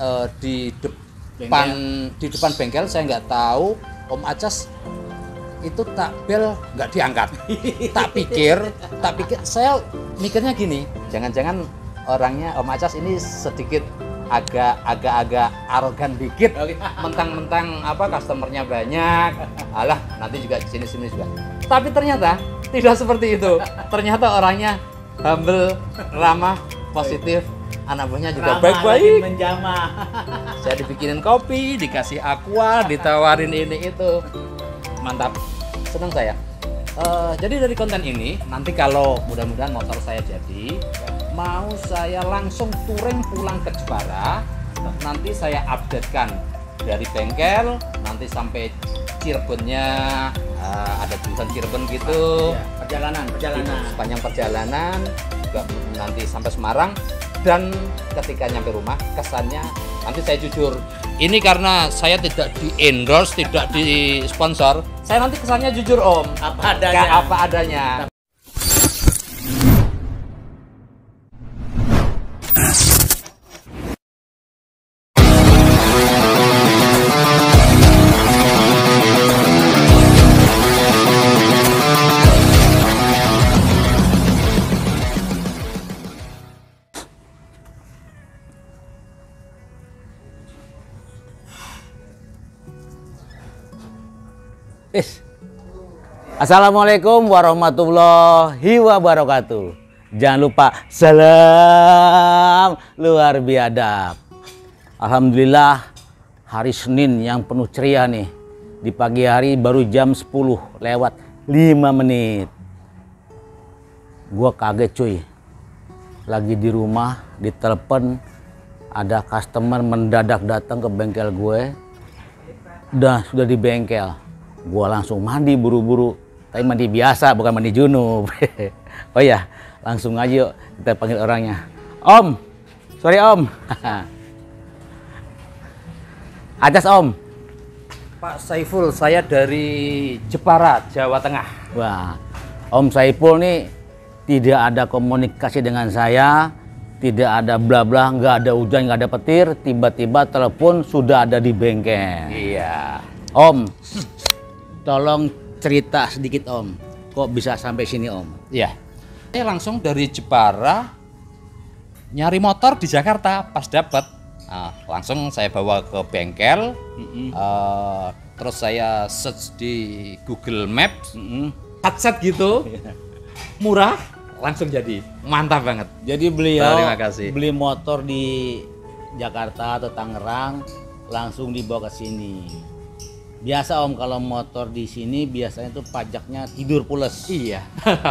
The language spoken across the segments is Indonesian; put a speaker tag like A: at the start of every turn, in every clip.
A: eh, di depan di depan bengkel saya nggak tahu. Om Acas itu tak bel nggak diangkat. tak pikir, tak pikir. Saya mikirnya gini, jangan-jangan orangnya Om Acas ini sedikit agak agak agak arogan dikit. Mentang-mentang apa customernya banyak. Alah nanti juga sini sini juga. Tapi ternyata tidak seperti itu. Ternyata orangnya humble ramah positif anak buahnya juga baik-baik.
B: menjamah.
A: saya dibikinin kopi dikasih aqua ditawarin ini itu. Mantap. Senang saya. Eh, jadi dari konten ini nanti kalau mudah-mudahan motor saya jadi mau saya langsung touring pulang ke Jepara nanti saya updatekan dari bengkel nanti sampai Cirebonnya eh, ada tulisan Cirebon gitu.
B: Ya, perjalanan, perjalanan.
A: sepanjang perjalanan juga nanti sampai Semarang dan ketika nyampe rumah kesannya nanti saya jujur ini karena saya tidak di endorse tidak di sponsor saya nanti kesannya jujur om
B: Apa adanya.
A: Apa adanya
C: Is. Assalamualaikum warahmatullahi wabarakatuh. Jangan lupa salam luar biadab. Alhamdulillah hari Senin yang penuh ceria nih. Di pagi hari baru jam 10 lewat 5 menit. Gua kaget cuy. Lagi di rumah, ditelepon ada customer mendadak datang ke bengkel gue udah sudah di bengkel gua langsung mandi buru-buru. Tapi mandi biasa bukan mandi junub. Oh ya langsung aja yuk kita panggil orangnya. Om. Sorry om. Atas om.
A: Pak Saiful saya dari Jepara Jawa Tengah.
C: Wah om Saipul nih tidak ada komunikasi dengan saya tidak ada bla bla nggak ada hujan nggak ada petir tiba-tiba telepon sudah ada di bengkel.
A: Iya.
C: Om, tolong cerita sedikit Om. Kok bisa sampai sini Om?
A: iya. Saya langsung dari Jepara nyari motor di Jakarta pas dapat Nah, langsung saya bawa ke bengkel. Eh, terus saya search di Google Maps. Headset gitu. Murah langsung jadi. Mantap banget.
C: Jadi beliau
A: Terima kasih.
C: beli motor di Jakarta atau Tangerang langsung dibawa ke sini. Biasa Om kalau motor di sini biasanya tuh pajaknya tidur pules.
A: iya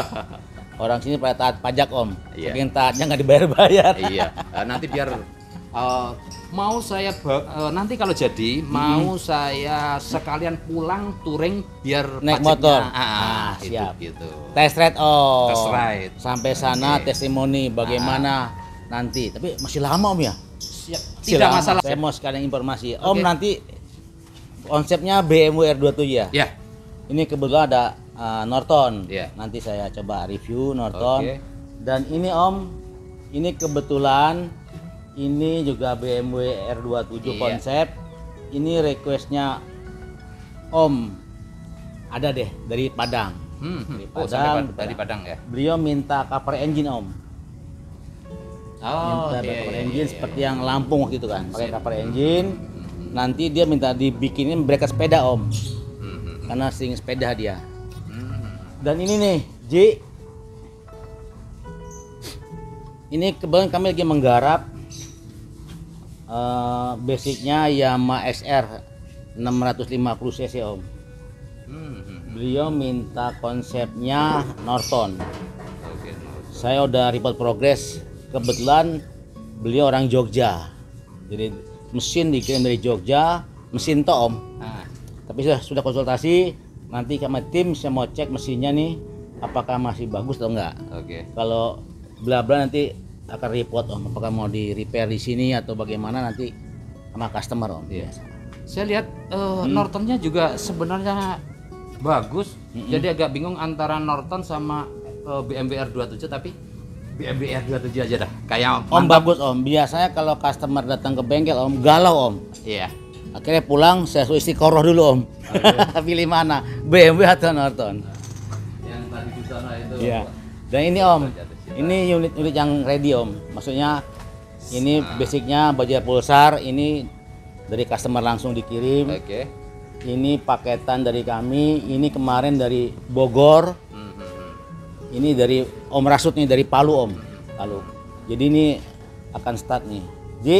C: Orang sini pada taat pajak Om.
A: Iya.
C: Saking taatnya nggak dibayar-bayar.
A: iya Eh, nanti biar eh, mau saya eh, nanti kalau jadi mau saya sekalian pulang touring biar
C: Naik
A: pajaknya-
C: motor.
A: ah, ah,
C: Ah,
A: itu,
C: siap.
A: gitu
C: Test ride Om.
A: Test ride.
C: Sampai sana
A: Oke.
C: testimoni bagaimana nanti. Tapi masih lama Om ya?
A: Siap. Tidak masalah
C: Saya mau sekalian informasi. Om nanti konsepnya BMW R27 ya?
A: ya
C: Ini kebetulan ada uh, Norton.
A: Iya.
C: Nanti saya coba review Norton.
A: Oke.
C: Dan ini Om, ini kebetulan ini juga BMW R27
A: Iya.
C: konsep. Ini requestnya Om ada deh dari Padang.
A: Hmm, hmm.
C: Dari
A: oh sampai
C: Padang,
A: Pad- dari Padang ya
C: Beliau minta cover engine Om.
A: oh
C: minta
A: iya,
C: cover
A: iya,
C: engine
A: iya,
C: seperti yang Lampung waktu itu kan, pakai cover engine. Nanti dia minta dibikinin bracket sepeda Om,
A: Hmm,
C: karena sering sepeda dia.
A: hmm.
C: Dan ini nih, J. Ini kebetulan kami lagi menggarap eh, basicnya Yamaha SR 650 cc Om.
A: Hmm.
C: Beliau minta konsepnya Norton. Saya udah report progress. Kebetulan beliau orang Jogja. Jadi mesin dikirim dari Jogja, mesin to Om.
A: Ah,
C: Tapi sudah sudah konsultasi, nanti sama tim saya mau cek mesinnya nih apakah masih bagus atau enggak.
A: oke
C: Kalau bla bla nanti akan report Om apakah mau di repair di sini atau bagaimana nanti sama customer Om.
A: Iya. saya lihat eh, Nortonnya juga sebenarnya bagus jadi agak bingung antara Norton sama eh, BMW R27 tapi BMW R27 aja dah. Kayak
C: Om
A: mantap.
C: bagus om. Biasanya kalau customer datang ke bengkel om galau om.
A: Iya.
C: Akhirnya pulang saya suruh istiqoroh dulu om. Pilih mana? BMW atau Norton?
A: Yang tadi di sana itu.
C: Iya. Dan ini om, ini unit-unit yang ready om. Maksudnya ini basicnya baja pulsar, ini dari customer langsung dikirim.
A: Oke.
C: Ini paketan dari kami, ini kemarin dari Bogor. Ini dari Om Rasut nih dari Palu om, Palu. Jadi ini akan start nih. Ji.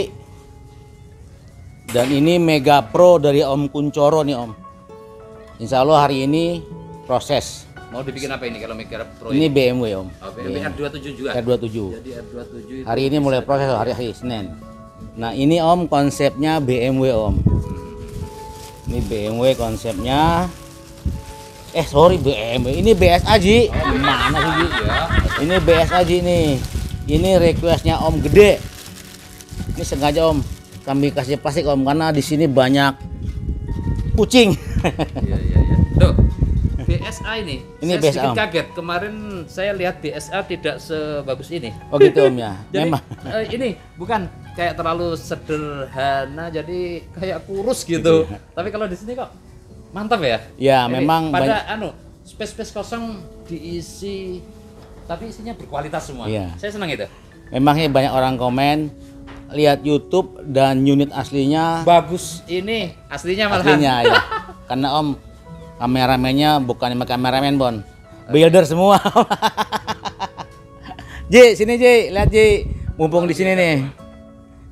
C: Dan ini Mega Pro dari Om Kuncoro nih om. Insya Allah hari ini proses.
A: Mau dibikin apa ini kalau mikir pro
C: Ini BMW om.
A: Oh, BMW R27 juga.
C: R27.
A: Jadi R27 itu
C: Hari ini mulai proses hari hari Senin. Nah ini om konsepnya BMW om. Ini BMW konsepnya. Eh sorry BMW. Ini BSA Ji. Mana sih Ji? Ini BSA Ji nih. Ini requestnya om gede. Ini sengaja om. Kami kasih plastik om karena di sini banyak kucing.
A: Iya iya iya. Tuh. BSA ini.
C: Ini
A: saya
C: BSA,
A: sedikit
C: Om.
A: kaget. Kemarin saya lihat BSA tidak sebagus ini.
C: Oh gitu om ya.
A: Jadi
C: Memang.
A: eh, ini bukan kayak terlalu sederhana jadi kayak kurus gitu. Tapi kalau di sini kok mantap ya?
C: Ya
A: Ini
C: memang
A: pada
C: banyak.
A: anu space-space kosong diisi tapi isinya berkualitas semua.
C: Iya.
A: Saya senang itu.
C: Memangnya banyak orang komen lihat YouTube dan unit aslinya
A: Bagus ini aslinya malahan.
C: aslinya ya. Karena Om kameramennya bukan kameramen Bon. Builder semua. Ji, sini Ji, lihat Ji. Mumpung di sini nih.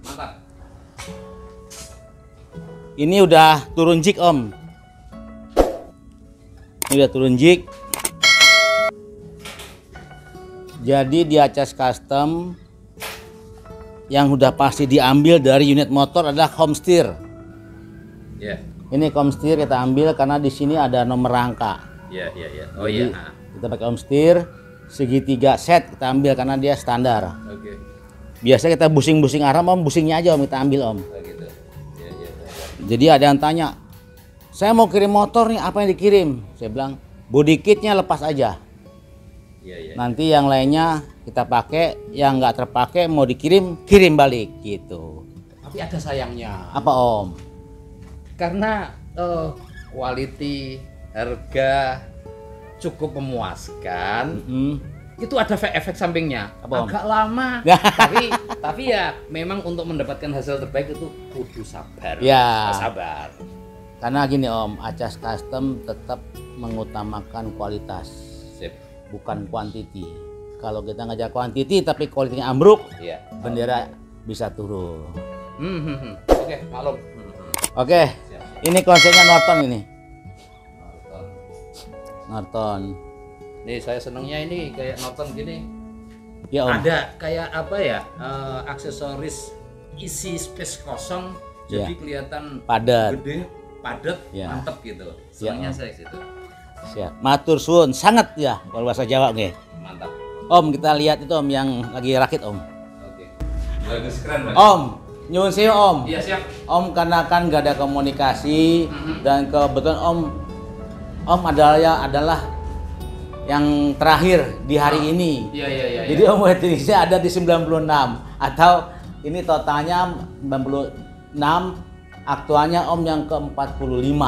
A: Mantap.
C: Ini udah turun jig Om. Ini udah turun jig. Jadi di Acas Custom yang udah pasti diambil dari unit motor adalah steer.
A: Iya.
C: Ini home steer kita ambil karena di sini ada nomor rangka.
A: Iya iya iya. Oh
C: Jadi,
A: iya. Ah,
C: Kita pakai home steer segitiga set kita ambil karena dia standar.
A: Oke.
C: Biasa kita busing-busing arah om, busingnya aja om kita ambil om.
A: Oh gitu. Iya iya. iya.
C: Jadi ada yang tanya, saya mau kirim motor nih, apa yang dikirim? Saya bilang, body kitnya lepas aja.
A: Iya iya.
C: Nanti yang lainnya kita pakai, yang nggak terpakai mau dikirim, kirim balik gitu.
A: Tapi ada sayangnya.
C: Apa om?
A: karena eh, quality harga cukup memuaskan
C: Hmm.
A: itu ada efek, sampingnya
C: Apa, Om?
A: agak lama tapi tapi ya memang untuk mendapatkan hasil terbaik itu kudu sabar
C: Ya.
A: sabar
C: Karena gini om, Acas Custom tetap mengutamakan kualitas,
A: sip
C: bukan quantity. Kalau kita ngejar quantity tapi kualitinya ambruk,
A: iya
C: bendera bisa turun.
A: Hmm, hmm, hmm. oke maklum Hmm, hmm.
C: Oke,
A: Siap.
C: ini konsepnya Norton ini.
A: Norton.
C: Norton.
A: nih saya senangnya ini kayak Norton gini
C: Ya om.
A: ada kayak apa ya eh, aksesoris isi space kosong jadi
C: Iya.
A: kelihatan
C: Padat.
A: gede padat
C: Iya.
A: mantep gitu senangnya
C: Om.
A: saya situ
C: Siap. Matur suwun, sangat ya kalau bahasa Jawa nggih.
A: mantap
C: Om, kita lihat itu om yang lagi rakit om.
A: oke bagus keren banget
C: Om, nyuwun sewu om.
A: iya siap
C: Om karena kan gak ada komunikasi
A: Mhm.
C: dan kebetulan Om Om adalah ya adalah yang terakhir di hari ini.
A: iya iya iya
C: Jadi Om Wet Indonesia ada di 96 atau ini totalnya 96 aktualnya Om yang ke-45.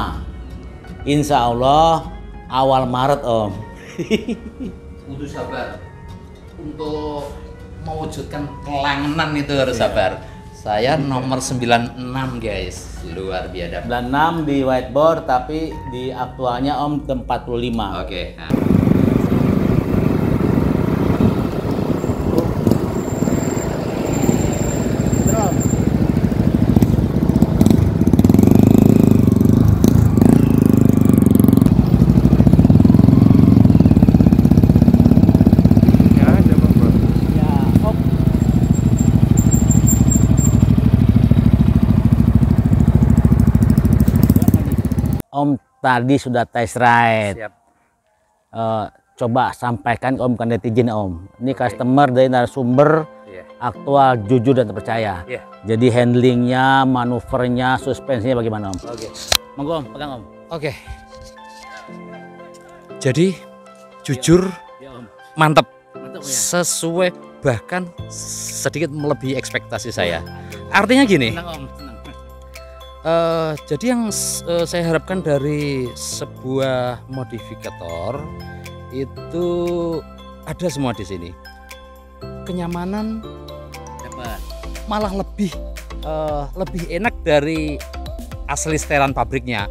C: Insya Allah awal Maret Om.
A: butuh sabar untuk mewujudkan kelangenan itu harus sabar saya nomor 96 guys luar biasa
C: 96 di whiteboard tapi di aktualnya Om ke-45.
A: oke nah.
C: Om tadi sudah test ride.
A: siap
C: Eh, coba sampaikan ke Om ke netizen Om. Ini customer dari narasumber
A: iya
C: aktual, jujur dan terpercaya.
A: iya
C: Jadi handlingnya, manuvernya, suspensinya bagaimana Om?
A: oke
C: Monggo Om, pegang Om.
A: oke jadi jujur
C: Ya Om.
A: mantep
C: Mantap ya.
A: sesuai bahkan sedikit melebihi ekspektasi saya. Artinya gini,
C: Senang om,
A: eh, jadi yang eh, saya harapkan dari sebuah modifikator itu ada semua di sini. Kenyamanan
C: Dapat.
A: malah lebih eh, lebih enak dari asli setelan pabriknya.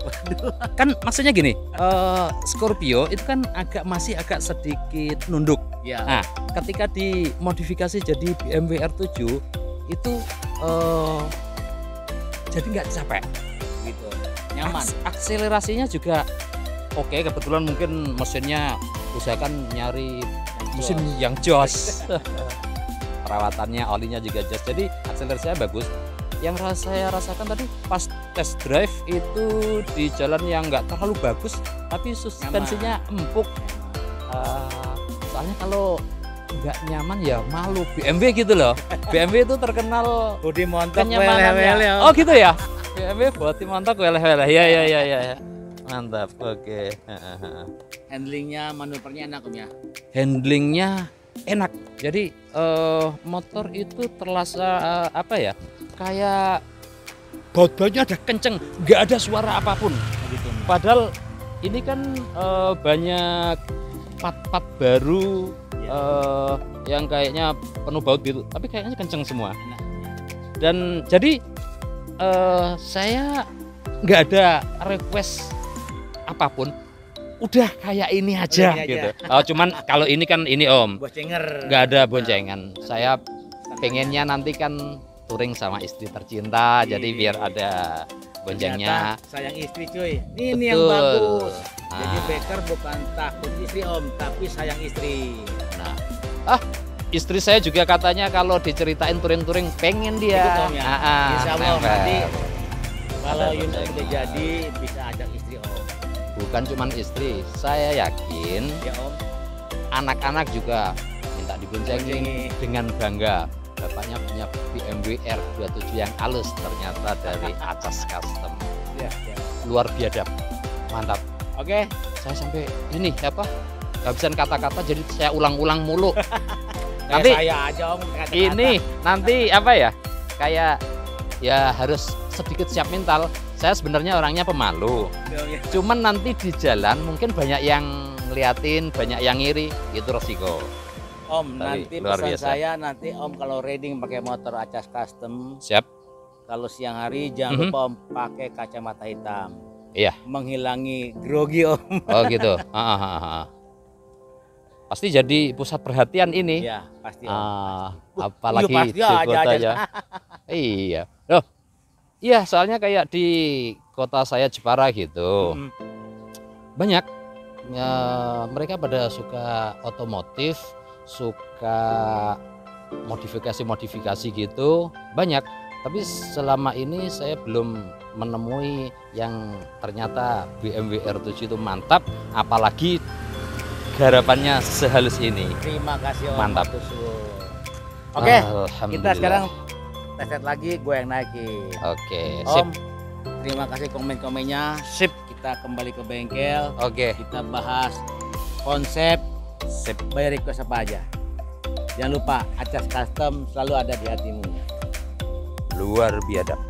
A: Kan maksudnya gini, eh, Scorpio itu kan agak masih agak sedikit nunduk.
C: Ya.
A: Nah, ketika dimodifikasi jadi BMW R7 itu eh, jadi nggak capek.
C: gitu. Nyaman.
A: Aks- akselerasinya juga oke. Kebetulan mungkin mesinnya usahakan nyari mesin yang jos. Perawatannya, olinya juga jos. Jadi akselerasinya bagus. Yang saya rasakan tadi pas test drive itu di jalan yang nggak terlalu bagus, tapi suspensinya empuk. Eh, soalnya kalau nggak nyaman ya malu BMW gitu loh. BMW itu terkenal
C: Budi montok wel-wel ya.
A: Oh gitu ya. BMW buat montok weleh-weleh. Ya ya ya ya. ya. Mantap. Oke.
C: Handlingnya, manuvernya enak om ya.
A: Handlingnya enak. Jadi eh, motor itu terasa eh, apa ya? Kayak baut-bautnya ada kenceng, nggak ada suara apa pun.
C: Gitu.
A: Padahal ini kan eh, banyak part-part baru
C: Ya.
A: eh, yang kayaknya penuh baut gitu, tapi kayaknya kenceng semua. Dan jadi eh, saya nggak ada request apa pun udah kayak ini aja
C: ini aja.
A: gitu oh, cuman kalau ini kan ini om nggak ada boncengan saya pengennya nanti kan touring sama istri tercinta jadi
C: Iya.
A: biar ada boncengnya
C: Ternyata sayang istri cuy. Ini yang
A: Betul.
C: bagus. Jadi
A: Ah.
C: Becker bukan takut istri om, tapi sayang istri.
A: Ah istri saya juga katanya kalau diceritain touring-touring pengen dia
C: Ikut, ya?
A: Ah, ah,
C: Insya Allah nanti kalau Yunus udah jadi bisa ajak istri om.
A: bukan cuman istri saya yakin
C: Ya om.
A: anak-anak juga minta diboncengin
C: Boncengi.
A: dengan bangga bapaknya punya BMW R27 yang halus ternyata dari Acas Custom
C: Ya, ya.
A: luar biadab mantap
C: Oke.
A: saya sampai ini apa kehabisan kata-kata jadi saya ulang-ulang mulu Nanti
C: saya aja om kata-kata.
A: ini nanti apa ya kayak ya harus sedikit siap mental saya sebenarnya orangnya pemalu
C: Ya, ya.
A: cuman nanti di jalan mungkin banyak yang ngeliatin banyak yang ngiri itu resiko
C: Om,
A: Tapi
C: nanti
A: luar
C: pesan
A: biasa.
C: saya nanti Om kalau riding pakai motor Acas Custom,
A: siap
C: kalau siang hari jangan
A: Mhm.
C: lupa Om pakai kacamata hitam.
A: Iya.
C: Menghilangi grogi Om.
A: Oh gitu. Ah, ah, ah, ah. Pasti jadi pusat perhatian ini.
C: Iya, pasti.
A: Ah,
C: Iya,
A: apalagi
C: pasti
A: di
C: aja,
A: kota
C: aja.
A: ya. iya. Loh. Iya, soalnya kayak di kota saya Jepara gitu.
C: Mm.
A: Banyak ya, mereka pada suka otomotif, suka modifikasi-modifikasi gitu. Banyak. Tapi selama ini saya belum menemui yang ternyata BMW R7 itu mantap, apalagi garapannya sehalus ini.
C: Terima kasih Om.
A: Mantap.
C: Oke, kita
A: Alhamdulillah.
C: sekarang tes lagi gue yang naikin.
A: Oke, sip.
C: Om, terima kasih komen-komennya.
A: Sip.
C: Kita kembali ke bengkel,
A: Oke,
C: kita bahas konsep
A: sip.
C: bayar request apa aja. Jangan lupa Acas Custom selalu ada di hatimu.
A: Luar biadab.